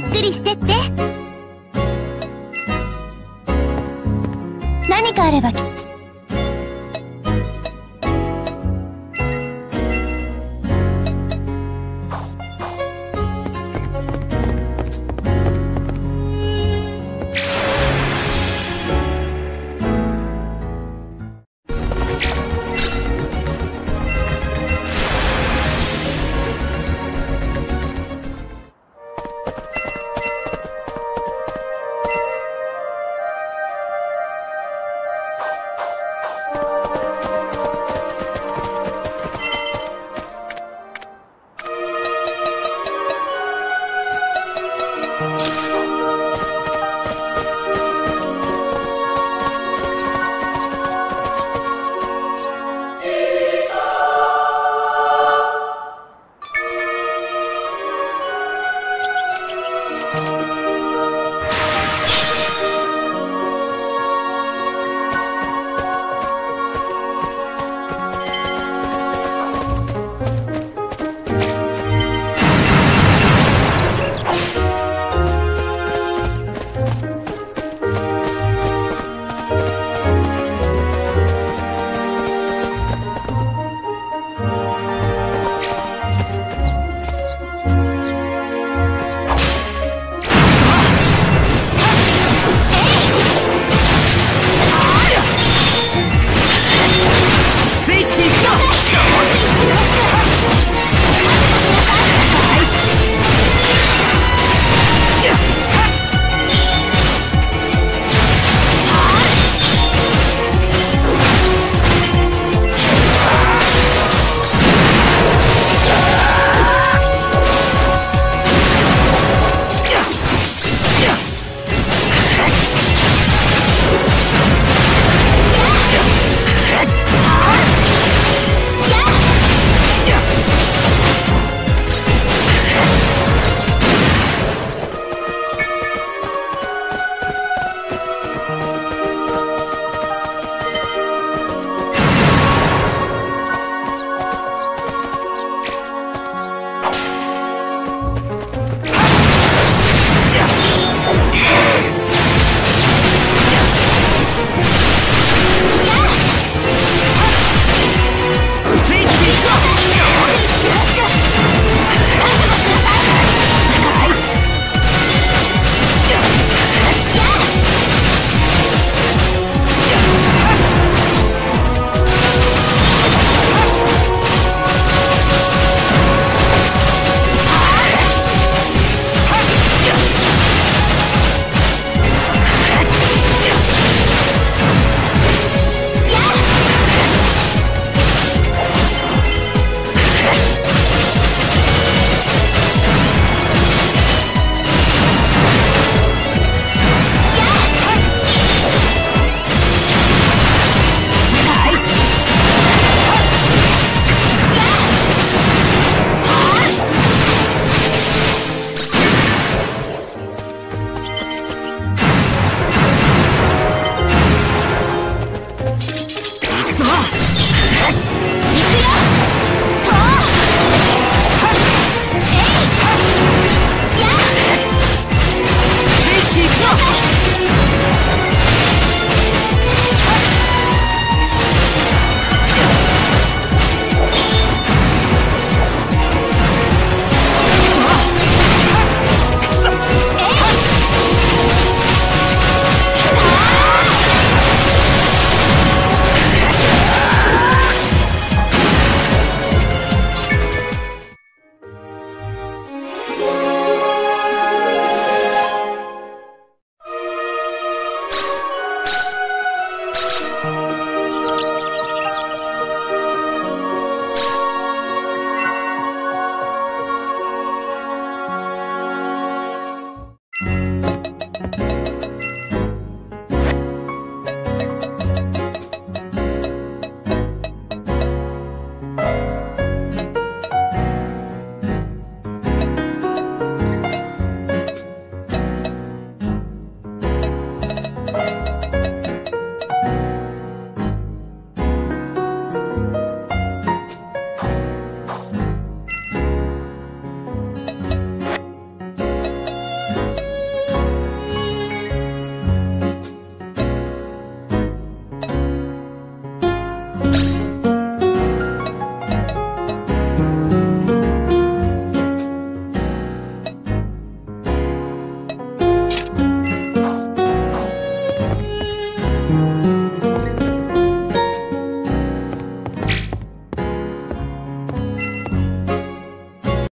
っくりしてって。何かあればき